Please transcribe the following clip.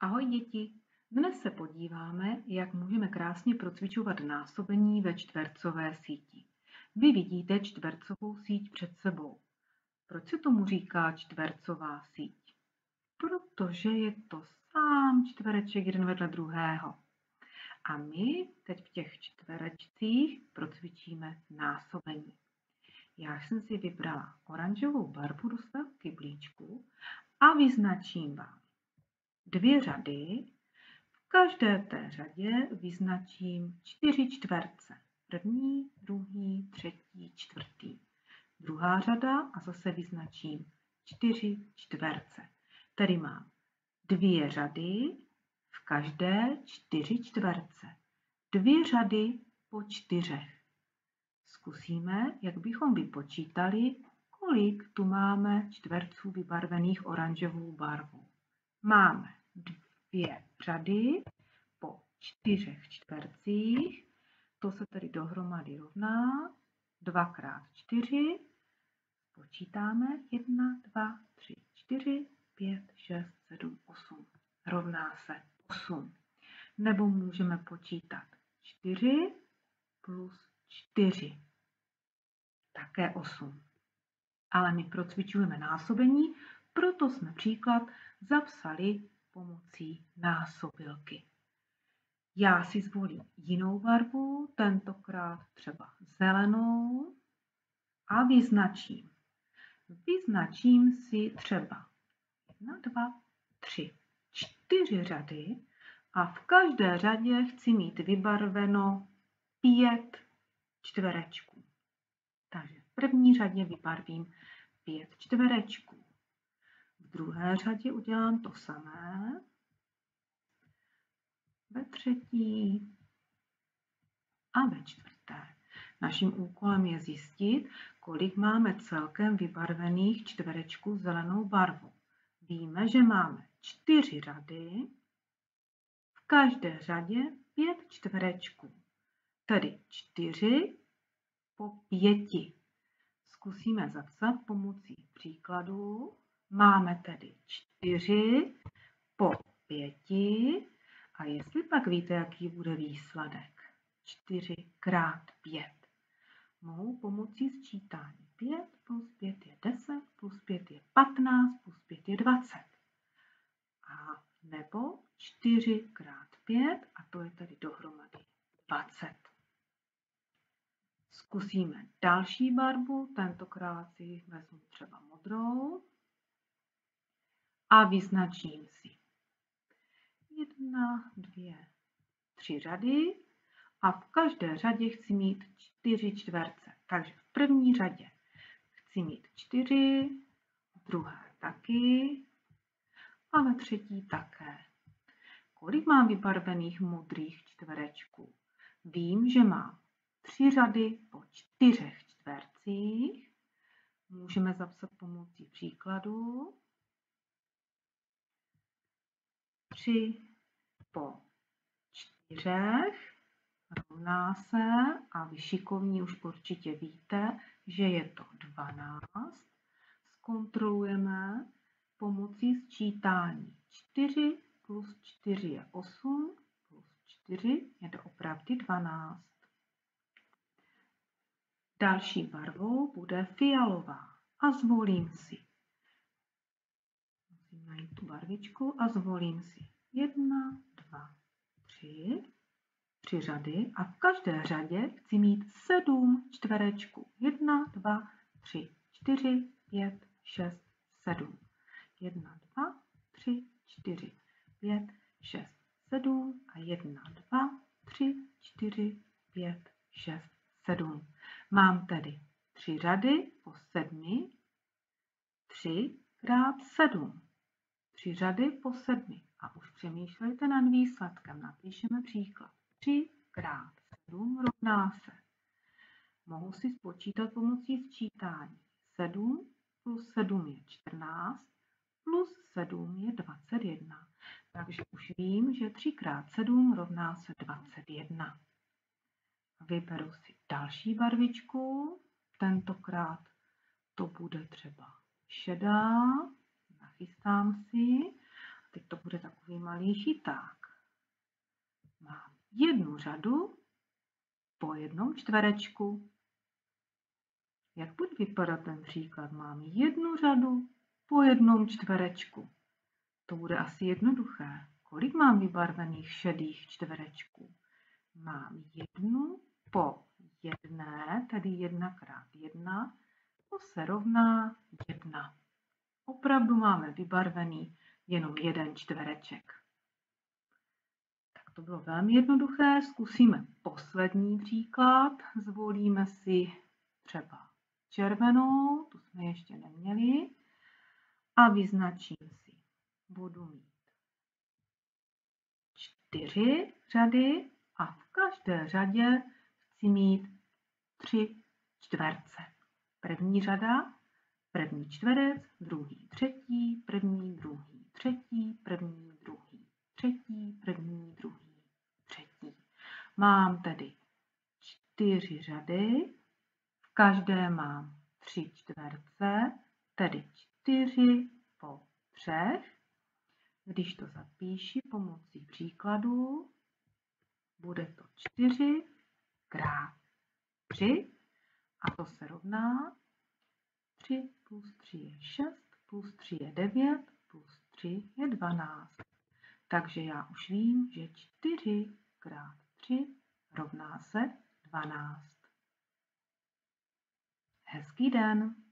Ahoj děti! Dnes se podíváme, jak můžeme krásně procvičovat násobení ve čtvercové síti. Vy vidíte čtvercovou síť před sebou. Proč se tomu říká čtvercová síť? Protože je to sám čtvereček jeden vedle druhého. A my teď v těch čtverečcích procvičíme násobení. Já jsem si vybrala oranžovou barvu do svého kyblíčku a vyznačím vám dvě řady. V každé té řadě vyznačím čtyři čtverce. První, druhý, třetí, čtvrtý. Druhá řada a zase vyznačím čtyři čtverce. Tedy mám dvě řady, v každé čtyři čtverce. Dvě řady po čtyřech. Zkusíme, jak bychom vypočítali, kolik tu máme čtverců vybarvených oranžovou barvou. Máme dvě řady po čtyřech čtvercích. To se tedy dohromady rovná 2 krát 4. Počítáme 1, 2, 3, 4, 5, 6, 7, 8. Rovná se 8. Nebo můžeme počítat 4 plus 4. Také 8. Ale my procvičujeme násobení, proto jsme příklad zapsali pomocí násobilky. Já si zvolím jinou barvu, tentokrát třeba zelenou a vyznačím. Vyznačím si třeba 1, 2, 3, 4 řady a v každé řadě chci mít vybarveno 5 čtverečků. Takže v první řadě vybarvím 5 čtverečků. Druhé řadě udělám to samé. Ve třetí a ve čtvrté. Naším úkolem je zjistit, kolik máme celkem vybarvených čtverečků zelenou barvou. Víme, že máme čtyři řady, v každé řadě pět čtverečků, tedy čtyři po pěti. Zkusíme zapsat pomocí příkladů. Máme tedy 4 po 5 a jestli pak víte, jaký bude výsledek, 4 krát 5, mohu pomocí sčítání. 5 plus 5 je 10, plus 5 je 15, plus 5 je 20. A nebo 4 krát 5 a to je tedy dohromady 20. Zkusíme další barvu, tentokrát si vezmu třeba modrou a vyznačím si jedna, dvě, tři řady a v každé řadě chci mít čtyři čtverce. Takže v první řadě chci mít čtyři, v druhé taky a ve třetí také. Kolik mám vybarvených modrých čtverečků? Vím, že mám tři řady po čtyřech čtvercích. Můžeme zapsat pomocí příkladu. 3 po 4 rovná se, a vy šikovní už určitě víte, že je to 12. Zkontrolujeme pomocí sčítání. 4 plus 4 je 8, plus 4 je to opravdu 12. Další barvou bude fialová a zvolím si najít tu barvičku a zvolím si jedna, dva, tři, tři řady a v každé řadě chci mít sedm čtverečků. Jedna, dva, tři, čtyři, pět, šest, sedm. Jedna, dva, tři, čtyři, pět, šest, sedm a jedna, dva, tři, čtyři, pět, šest, sedm. Mám tedy tři řady po sedmi, tři krát sedm tři řady po sedmi. A už přemýšlejte nad výsledkem. Napíšeme příklad. 3 krát 7 rovná se. Mohu si spočítat pomocí sčítání. 7 plus 7 je 14, plus 7 je 21. Takže už vím, že 3 krát 7 rovná se 21. Vyberu si další barvičku. Tentokrát to bude třeba šedá nachystám si. Teď to bude takovým malý chyták. Mám jednu řadu po jednom čtverečku. Jak bude vypadat ten příklad? Mám jednu řadu po jednom čtverečku. To bude asi jednoduché. Kolik mám vybarvených šedých čtverečků? Mám jednu po jedné, tedy jedna krát jedna, to se rovná jedna. Opravdu máme vybarvený jenom jeden čtvereček. Tak to bylo velmi jednoduché. Zkusíme poslední příklad. Zvolíme si třeba červenou, tu jsme ještě neměli, a vyznačím si. Budu mít čtyři řady a v každé řadě chci mít tři čtverce. První řada, první čtverec, druhý, třetí, první, druhý, třetí, první, druhý, třetí, první, druhý, třetí. Mám tedy čtyři řady, v každé mám tři čtverce, tedy čtyři po třech. Když to zapíši pomocí příkladu, bude to 4 krát 3 a to se rovná 3 plus 3 je 6, plus 3 je 9, plus 3 je 12. Takže já už vím, že 4 krát 3 rovná se 12. Hezký den!